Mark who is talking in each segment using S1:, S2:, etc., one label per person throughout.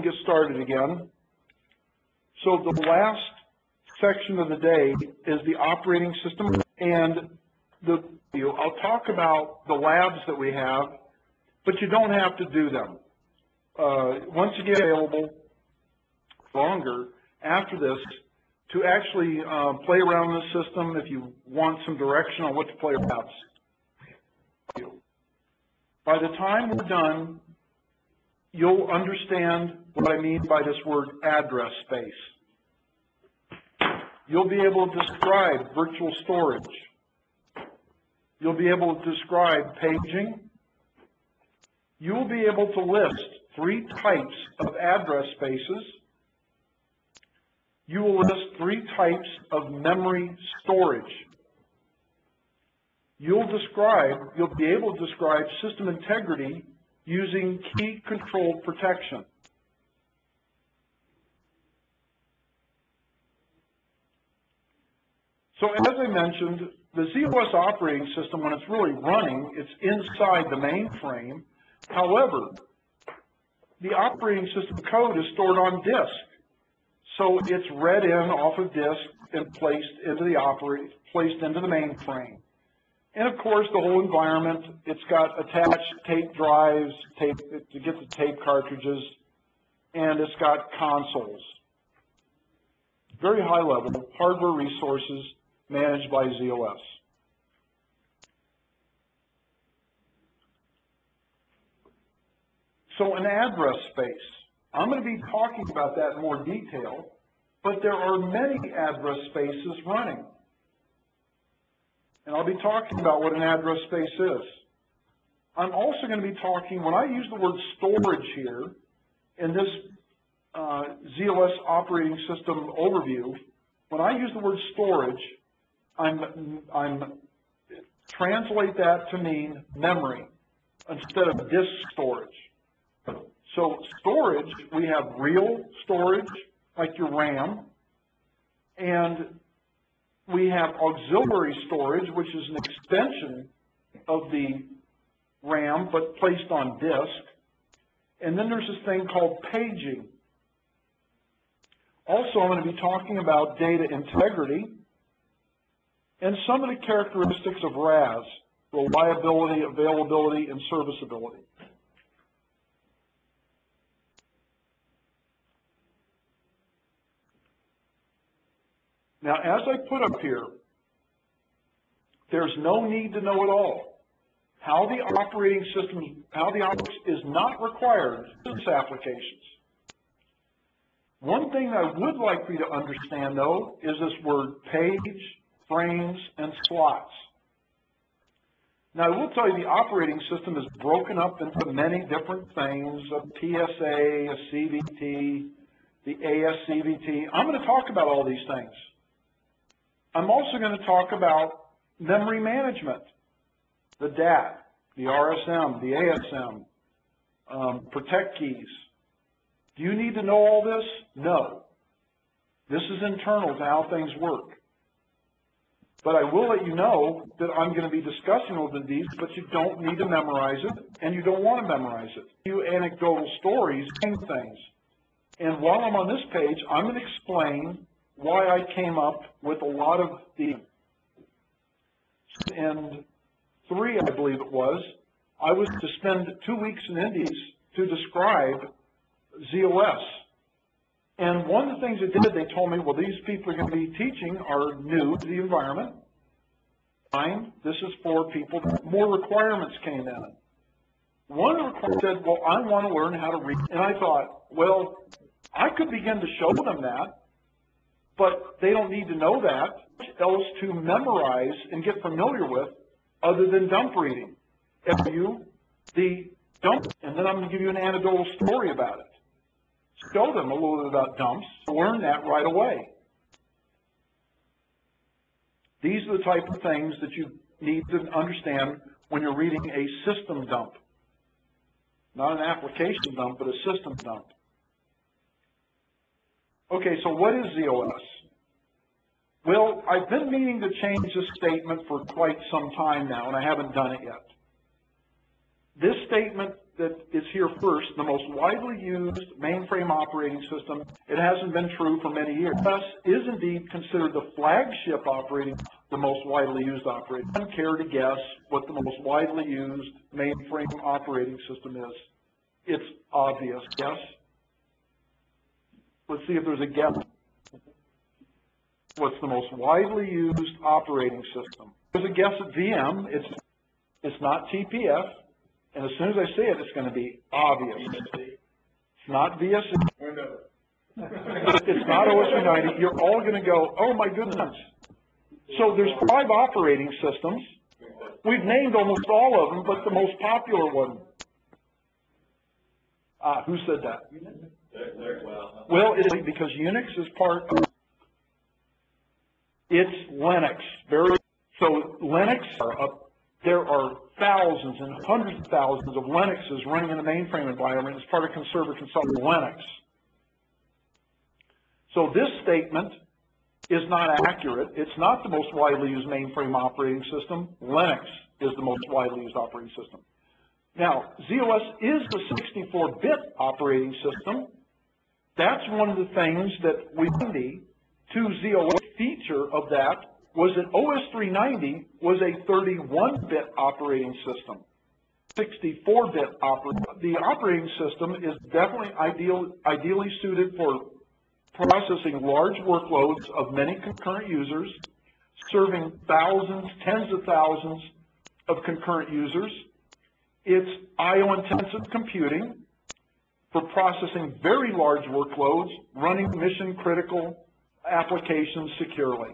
S1: get started again. So the last section of the day is the operating system and the, I'll talk about the labs that we have, but you don't have to do them. Uh, once you get available longer after this to actually uh, play around the system if you want some direction on what to play about. By the time we're done, you'll understand what I mean by this word address space. You'll be able to describe virtual storage. You'll be able to describe paging. You will be able to list three types of address spaces. You will list three types of memory storage. You'll describe, you'll be able to describe system integrity using key control protection. So as I mentioned, the ZOS operating system, when it's really running, it's inside the mainframe. However, the operating system code is stored on disk. So it's read in off of disk and placed into the operate, placed into the mainframe. And of course, the whole environment, it's got attached tape drives tape, to get the tape cartridges, and it's got consoles. Very high level hardware resources managed by ZOS. So an address space. I'm going to be talking about that in more detail, but there are many address spaces running. And I'll be talking about what an address space is. I'm also going to be talking, when I use the word storage here, in this uh, ZOS operating system overview, when I use the word storage, I'm, I'm translate that to mean memory instead of disk storage. So storage, we have real storage, like your RAM, and we have auxiliary storage, which is an extension of the RAM, but placed on disk. And then there's this thing called paging. Also, I'm going to be talking about data integrity and some of the characteristics of RAS, reliability, availability, and serviceability. Now, as I put up here, there's no need to know it all. How the operating system, how the operating is not required in this applications. One thing I would like for you to understand, though, is this word page, frames, and slots. Now, I will tell you the operating system is broken up into many different things, a PSA, a CVT, the ASCVT. I'm going to talk about all these things. I'm also going to talk about memory management, the DAT, the RSM, the ASM, um, protect keys. Do you need to know all this? No. This is internal to how things work. But I will let you know that I'm going to be discussing all of these, but you don't need to memorize it, and you don't want to memorize it. Few anecdotal stories, same things. And while I'm on this page, I'm going to explain why I came up with a lot of the, and three, I believe it was, I was to spend two weeks in Indies to describe ZOS. And one of the things they did, they told me, well, these people are going to be teaching are new to the environment. Fine, this is for people. More requirements came in. One of the requirements said, well, I want to learn how to read. And I thought, well, I could begin to show them that, but they don't need to know that else to memorize and get familiar with other than dump reading. If you, the dump, and then I'm going to give you an anecdotal story about it. Show them a little bit about dumps, learn that right away. These are the type of things that you need to understand when you're reading a system dump. Not an application dump, but a system dump. Okay, so what is ZOS? Well, I've been meaning to change this statement for quite some time now, and I haven't done it yet. This statement that is here first, the most widely used mainframe operating system. It hasn't been true for many years. Thus, is indeed considered the flagship operating, the most widely used operating. Anyone care to guess what the most widely used mainframe operating system is? It's obvious. Yes? Let's see if there's a guess. What's the most widely used operating system? There's a guess at VM. It's it's not TPF. And as soon as I see it, it's going to be obvious. It's not VSE. it's not OS390. You're all going to go, oh my goodness. So there's five operating systems. We've named almost all of them, but the most popular one. Ah, who said that? Well, it's because Unix is part of it's Linux. Very so Linux are up there are thousands and hundreds of thousands of Linuxes running in a mainframe environment as part of conserver consultant Linux. So this statement is not accurate. It's not the most widely used mainframe operating system. Linux is the most widely used operating system. Now, ZOS is the 64-bit operating system. That's one of the things that we need to ZOS feature of that was that OS390 was a 31-bit operating system. 64-bit operating. The operating system is definitely ideal, ideally suited for processing large workloads of many concurrent users, serving thousands, tens of thousands of concurrent users. It's IO-intensive computing for processing very large workloads, running mission-critical applications securely.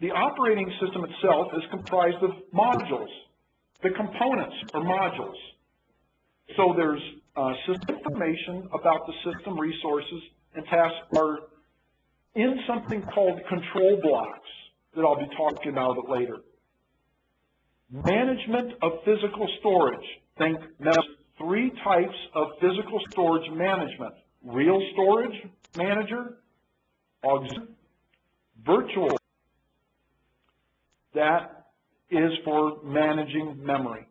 S1: The operating system itself is comprised of modules. The components are modules. So there's uh, system information about the system resources and tasks are in something called control blocks that I'll be talking about later. Management of physical storage. Think three types of physical storage management. Real storage manager, auxiliary, virtual that is for managing memory.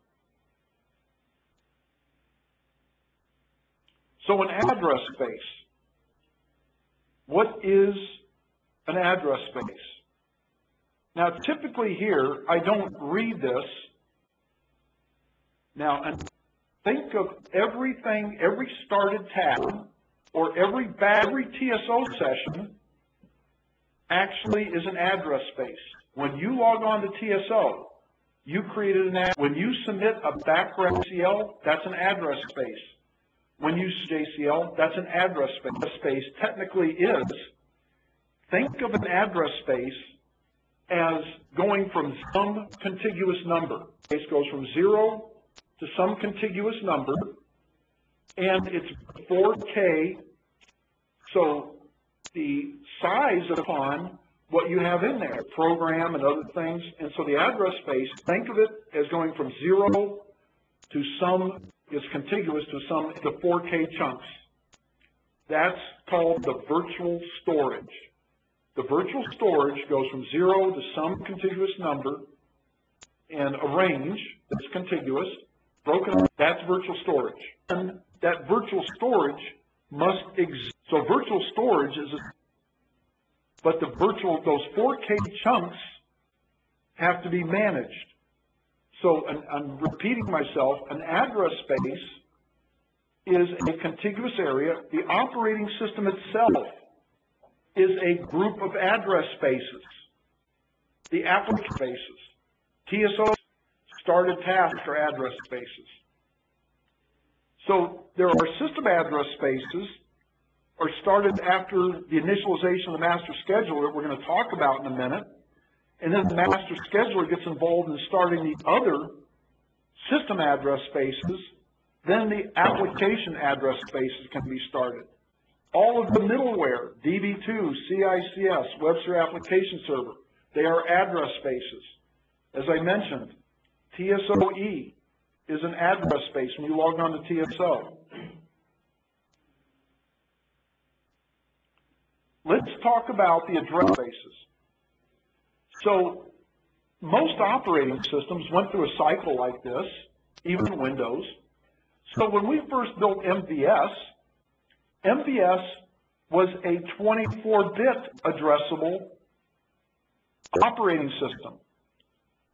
S1: So an address space. What is an address space? Now, typically here, I don't read this. Now, think of everything, every started task, or every, every TSO session actually is an address space. When you log on to TSO, you created an ad. When you submit a background CL, that's an address space. When you JCL, that's an address space. space technically is, think of an address space as going from some contiguous number. Space goes from zero to some contiguous number, and it's 4K. So the size of the upon what you have in there, program and other things. And so the address space, think of it as going from zero to some, is contiguous to some, the 4K chunks. That's called the virtual storage. The virtual storage goes from zero to some contiguous number and a range that's contiguous, broken up, that's virtual storage. And that virtual storage must exist. So virtual storage is a but the virtual, those 4K chunks have to be managed. So and I'm repeating myself, an address space is a contiguous area. The operating system itself is a group of address spaces. The application spaces. TSO started tasks are address spaces. So there are system address spaces or started after the initialization of the master scheduler that we're going to talk about in a minute. And then the master scheduler gets involved in starting the other system address spaces. Then the application address spaces can be started. All of the middleware, DB2, CICS, WebSphere Application Server, they are address spaces. As I mentioned, TSO/E is an address space when you log on to TSO. Let's talk about the address spaces. So most operating systems went through a cycle like this, even Windows. So when we first built MVS, MVS was a 24-bit addressable operating system.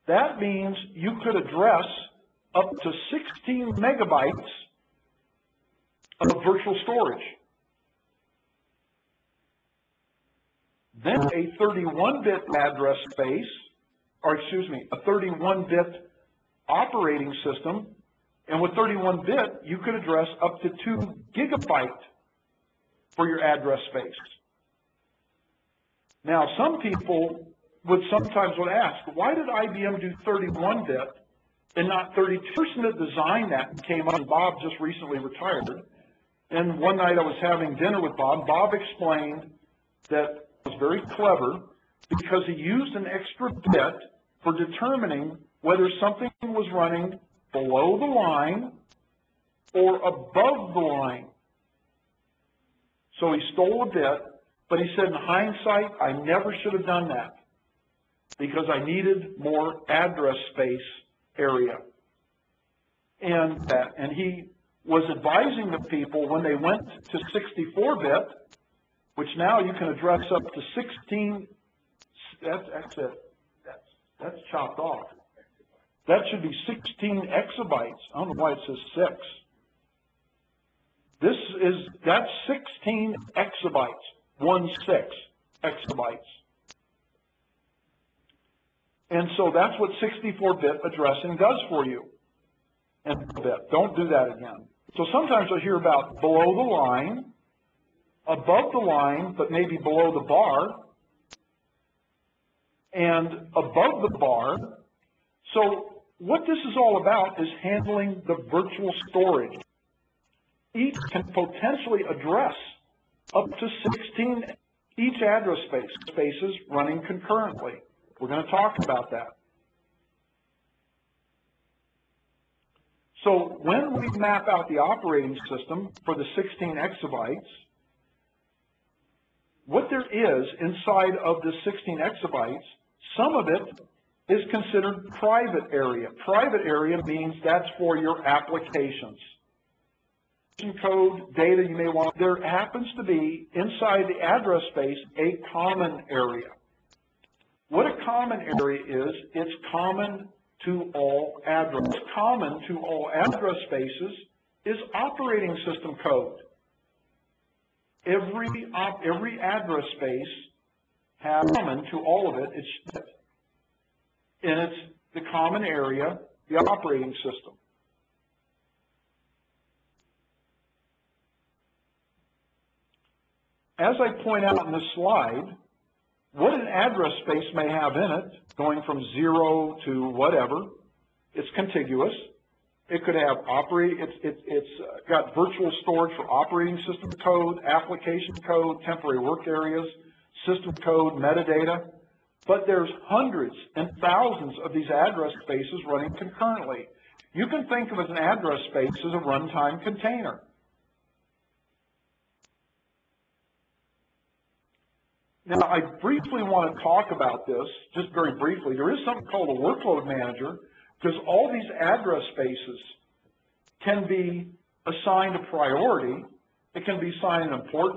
S1: That means you could address up to 16 megabytes of virtual storage. Then a 31-bit address space, or excuse me, a 31-bit operating system, and with 31-bit, you could address up to 2 gigabyte for your address space. Now, some people would sometimes would ask, why did IBM do 31-bit and not 30? The person that designed that came up, Bob just recently retired, and one night I was having dinner with Bob. Bob explained that was very clever because he used an extra bit for determining whether something was running below the line or above the line. So he stole a bit, but he said in hindsight, I never should have done that because I needed more address space area. And that, and he was advising the people when they went to 64-bit, which now you can address up to 16, that's, that's that's, chopped off. That should be 16 exabytes. I don't know why it says 6. This is, that's 16 exabytes, one six exabytes. And so that's what 64-bit addressing does for you. And. Don't do that again. So sometimes I hear about below the line, above the line, but maybe below the bar, and above the bar. So what this is all about is handling the virtual storage. Each can potentially address up to 16 each address space, spaces running concurrently. We're going to talk about that. So when we map out the operating system for the 16 exabytes, what there is inside of the 16 exabytes, some of it is considered private area. Private area means that's for your applications. Code, data you may want. There happens to be inside the address space a common area. What a common area is, it's common to all address. Common to all address spaces is operating system code. Every, op, every address space has common to all of it, it's, and it's the common area, the operating system. As I point out in this slide, what an address space may have in it, going from zero to whatever, it's contiguous. It could have operate. It's it, it's uh, got virtual storage for operating system code, application code, temporary work areas, system code, metadata. But there's hundreds and thousands of these address spaces running concurrently. You can think of an address space as a runtime container. Now, I briefly want to talk about this, just very briefly. There is something called a workload manager, because all these address spaces can be assigned a priority. It can be assigned an importance